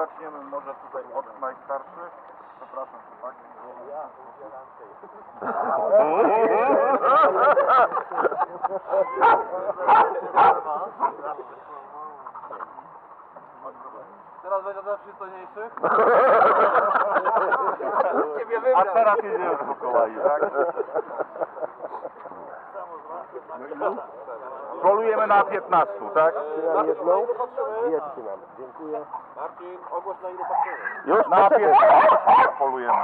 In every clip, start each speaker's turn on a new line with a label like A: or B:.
A: Zaczniemy może tutaj od najstarszych. Zapraszam chłopaki.
B: Teraz będzie dla przystojniejszych.
A: A teraz jedziemy po kolei, tak? Polujemy na 15, tak?
C: jedną? Dwie trzymam. Dziękuję.
B: Marcin, ogłoś na pasuje.
C: Już
A: Na 15 polujemy.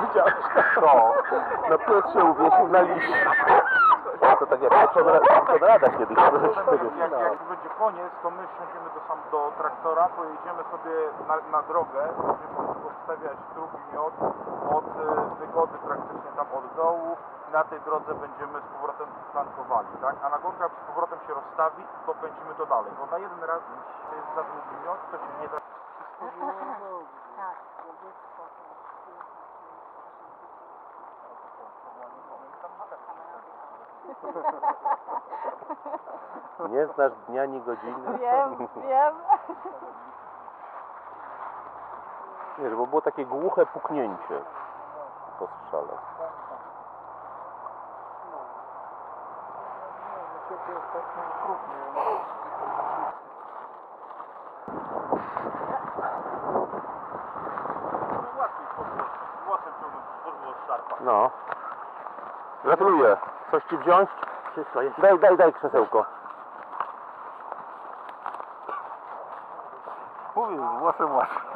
C: Widziałeś to? No pies się uwiesił na liście. To tak jak Konrada kiedyś.
A: Jak, jak będzie koniec, to my wsiądziemy do, sam, do traktora, pojedziemy sobie na, na drogę, będziemy podstawiać drugi miot od e, wygody praktycznie tam od dołu. Na tej drodze będziemy z powrotem flankowali, tak? A na górka z powrotem się rozstawi, to pędzimy to dalej. Bo na jeden raz to jest za długi miot, to się nie da.
D: Tak,
C: Nie znasz dnia ani godziny.
D: Wiem, wiem.
C: Wiesz, bo było takie głuche puknięcie po strzale.
A: Łatwiej podwóz, głosem ciągnąć podwóz szarpa.
C: No. Gratuluję. Coś ci wziąć? Wszystko jest. Daj, daj, daj krzesełko.
A: Mówię, z głosem łatwiej.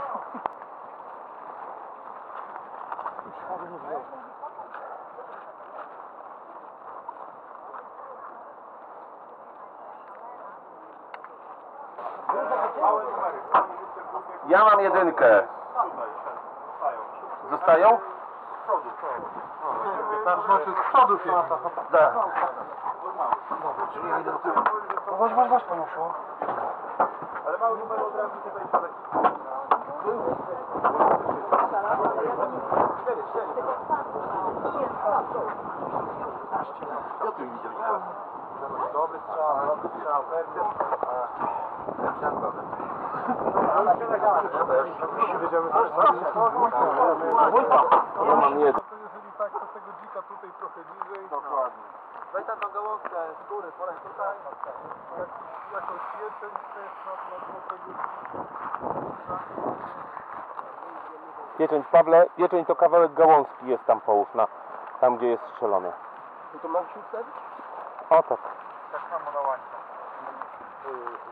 C: Ja mam jedynkę. Zostają?
A: Tak, znaczy z przodu się.
C: Tak.
A: Wasz, wasz, wasz panu szło. Ale mały numer od razu tutaj siadać. Dobry strzał, dobry strzał, pewnie. Wiedziemy też,
C: Ja mam jedynkę.
A: To jeżeli tak, to tego dzika tutaj trochę niżej. Dokładnie.
B: Weź tam tą gałązkę z góry, polej tutaj.
A: Jakąś pieczeń też na, tego
C: Pieczęć, Pawle, pieczęć to kawałek gałązki jest tam połóż, na, tam gdzie jest strzelone.
B: To mam się ustawić?
C: O tak,
A: tak samo na łańcuch.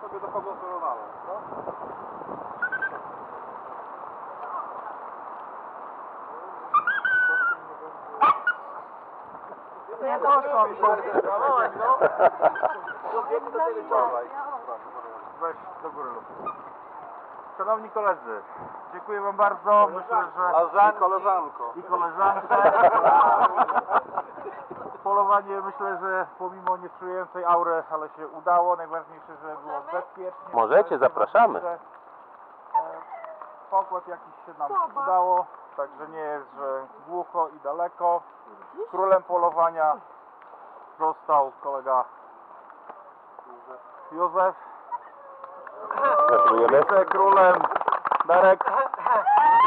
A: sobie do kogo sterowałem.
D: Nie doszło mi.
A: Weź do góry lub. Szanowni koledzy, dziękuję wam bardzo. Myślę, że
B: A koleżanko.
A: i koleżance. Polowanie myślę, że pomimo niesprzyjającej aury, ale się udało. Najważniejsze, że było bezpiecznie.
C: Możecie, zapraszamy.
A: Że, e, Pokład jakiś się nam udało, także nie jest, że głucho i daleko. Królem polowania został kolega Józef.
C: Gratulujemy.
A: Wicekrólem Darek.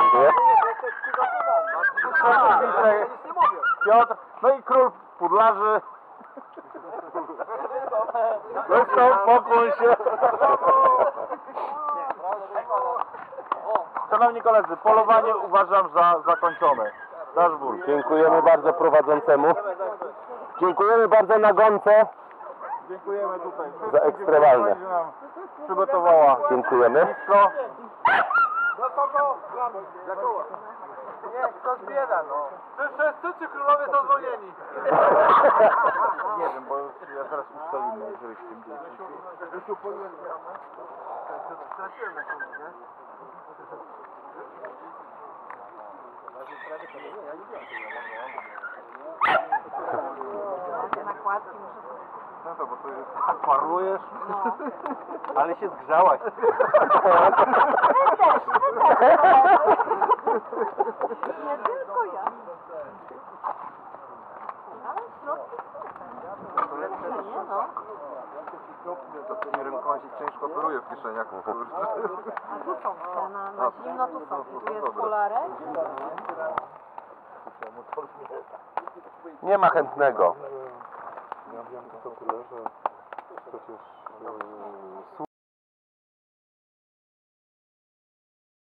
C: Dziękuję.
A: Wice Piotr. No i król pudlarzy. Został, pokłoń się. Szanowni koledzy, polowanie uważam za zakończone. Dasz ból.
C: Dziękujemy bardzo prowadzącemu. Dziękujemy bardzo nagonce.
A: Dziękujemy tutaj.
C: Za ekstremalne.
A: dziękujemy, że nam przygotowała
C: Dziękujemy.
A: blisko.
B: Nie, kto zbiera, no. Czy wszyscy, czy królowie są zwolnieni?
A: Nie wiem, bo ja zaraz ustalimy, jeżeli w tym
B: Straciłem na komuś, nie?
D: Te nakładki muszę sobie
A: No to, bo to jest... Parujesz?
D: No.
A: Ale się zgrzałaś.
D: Nie tylko ja. Ale środki super. Nie no.
B: To pewnie rękoma się ciężko operuje w kieszeniach.
D: A tu są te na, na zimno tu są. Tu jest polarek.
C: Nie ma chętnego.
E: Ja wiem tylko tyle, że przecież